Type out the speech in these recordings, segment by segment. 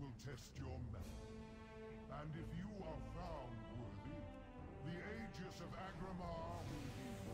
will test your mettle. And if you are found worthy, the Aegis of Aggramar will be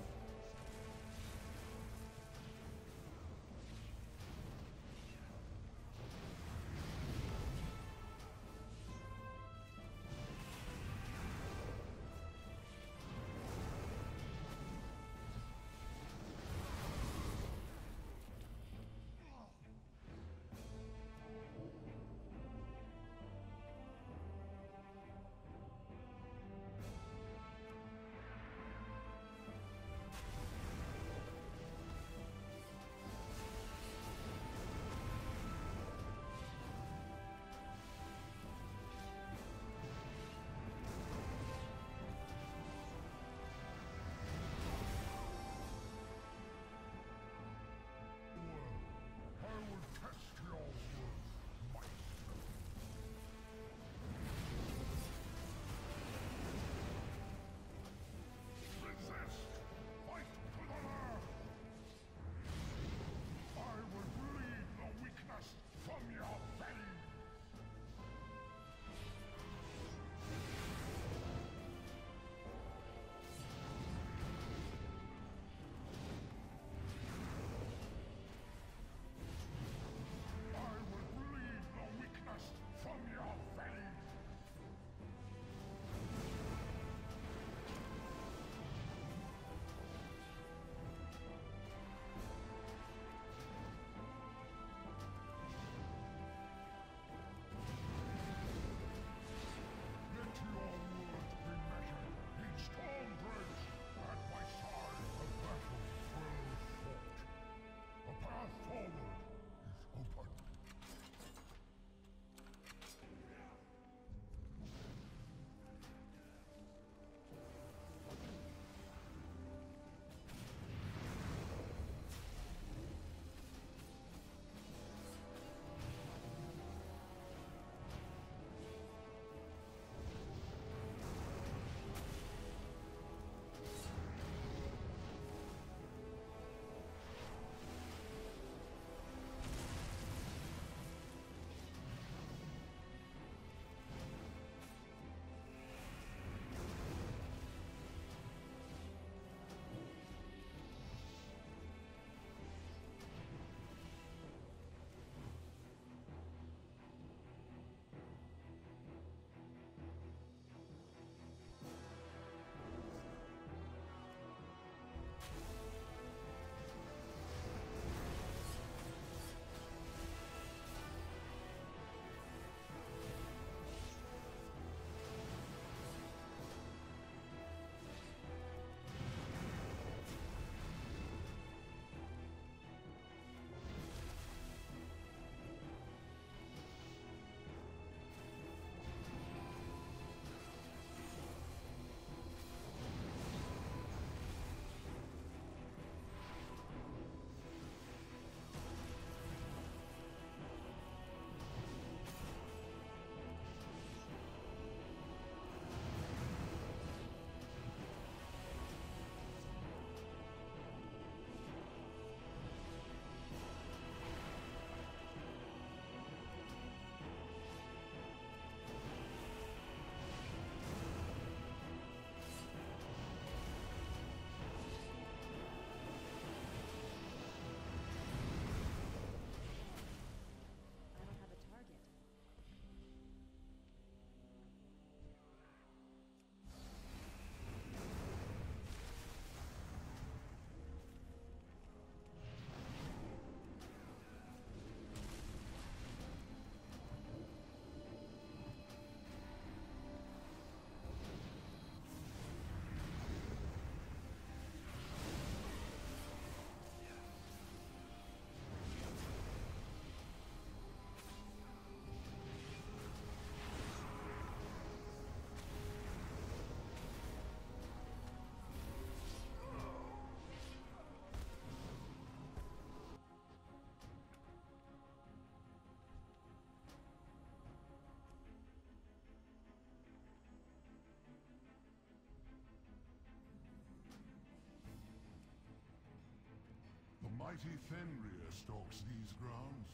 mighty Fenrir stalks these grounds,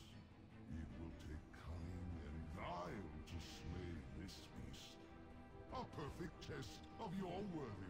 it will take cunning and guile to slay this beast. A perfect test of your worthiness.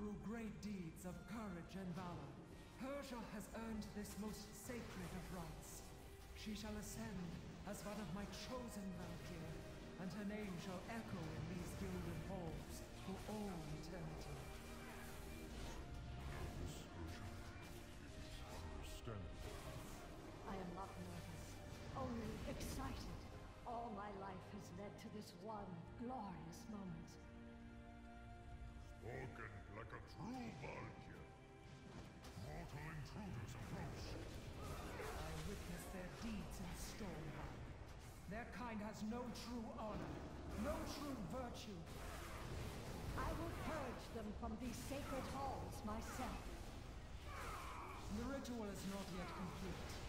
Through great deeds of courage and valor, Persia has earned this most sacred of rights. She shall ascend as one of my chosen Valkyr, and her name shall echo in these gilded halls for all eternity. Persia, it is understandable. I am not nervous, only excited. All my life has led to this one glorious deeds in Stormbound. Their kind has no true honor, no true virtue. I will purge them from these sacred halls myself. The ritual is not yet complete.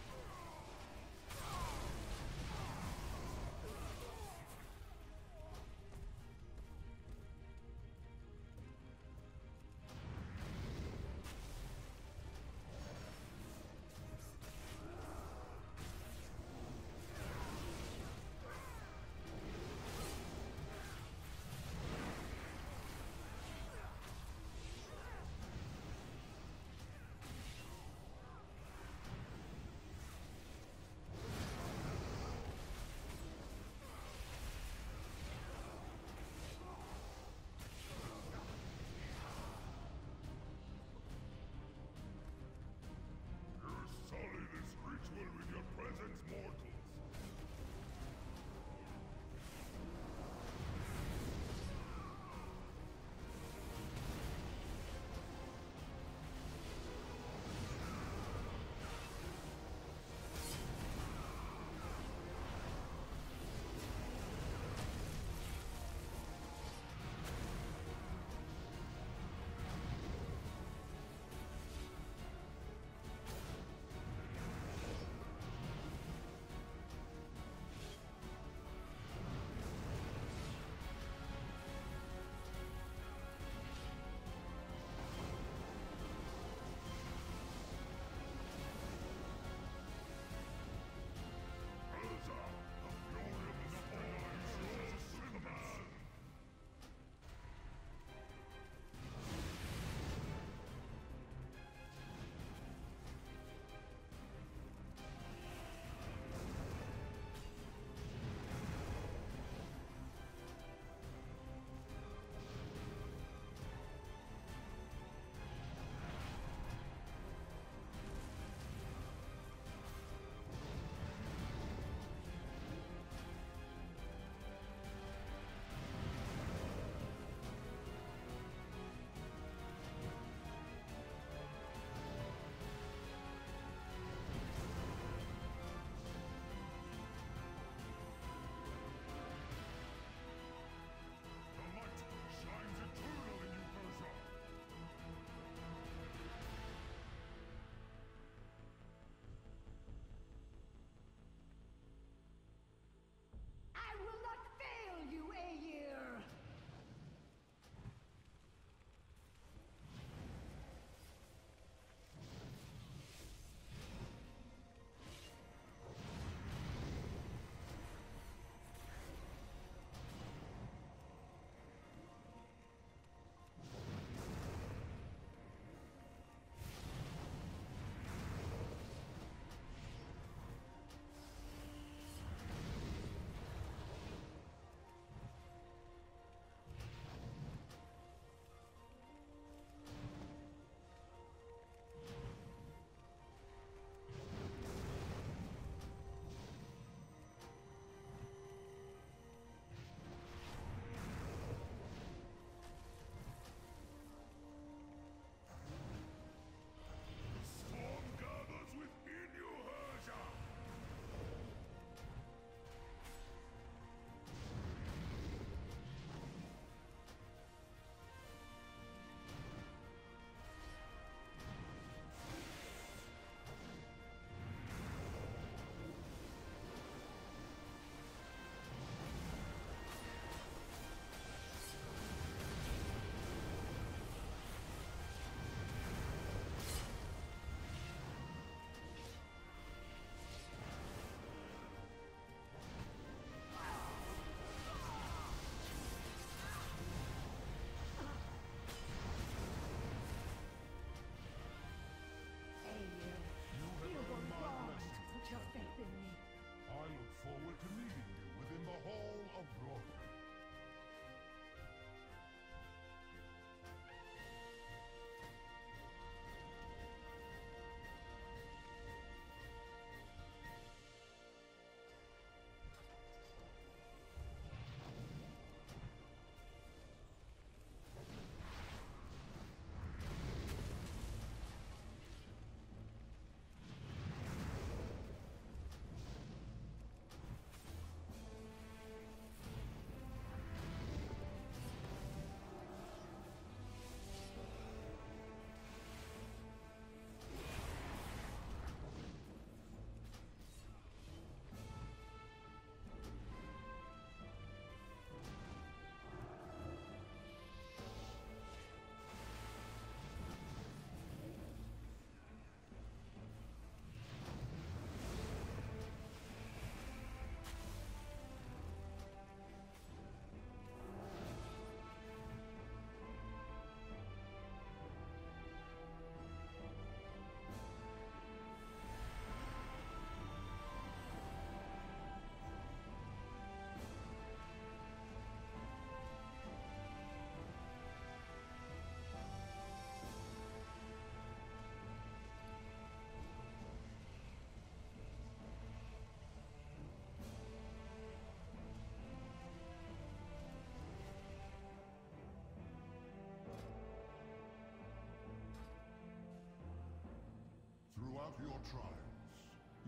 Your trials.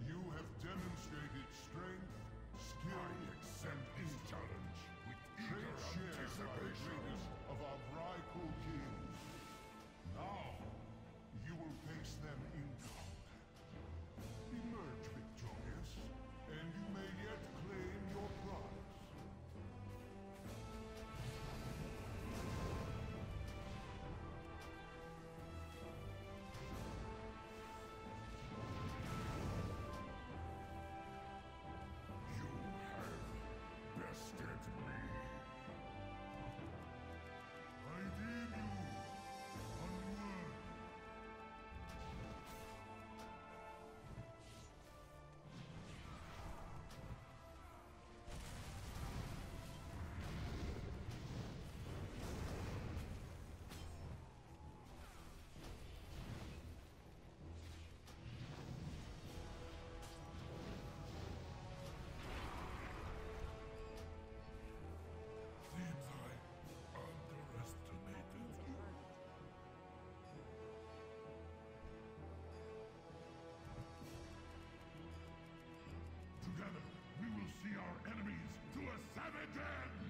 You have demonstrated strength, skill, I accept this challenge with eager traits shared the anticipation. greatest of our Vrykul to a savage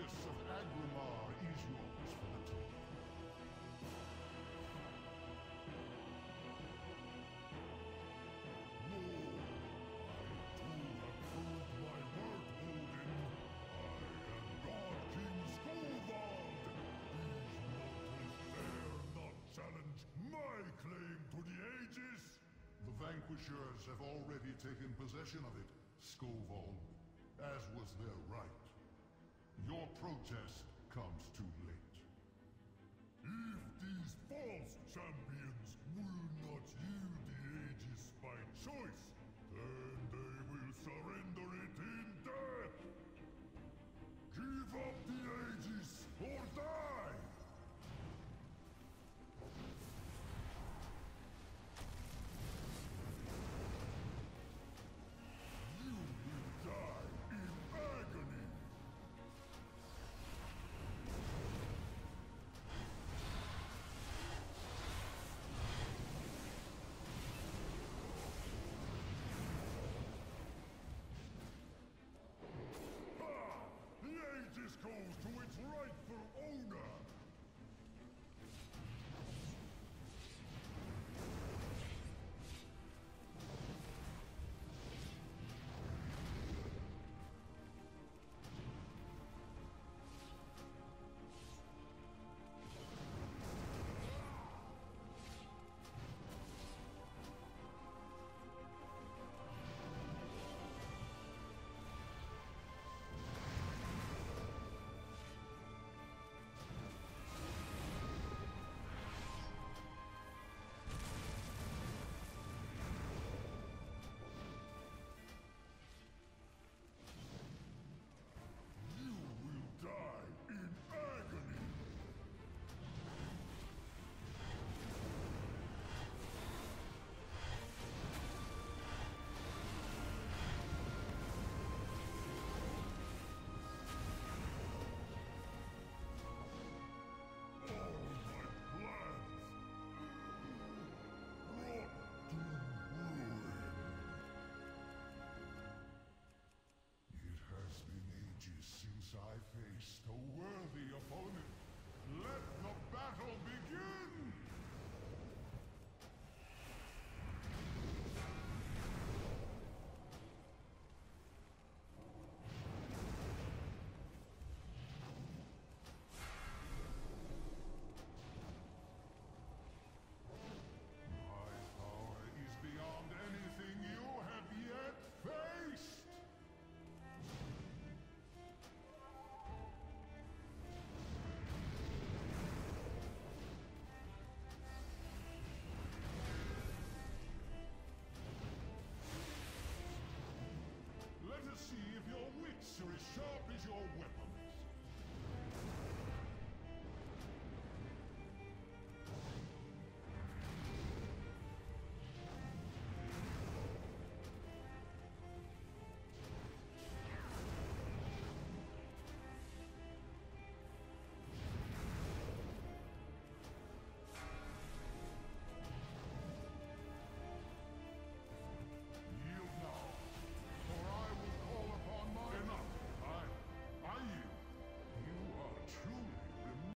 The of Aggramar is yours for the taking. My claim to the Aegis. The vanquishers have already taken possession of it, Skovald, as was their right. Your protest comes too late. If these false champions will not yield the Aegis by choice, then they will surrender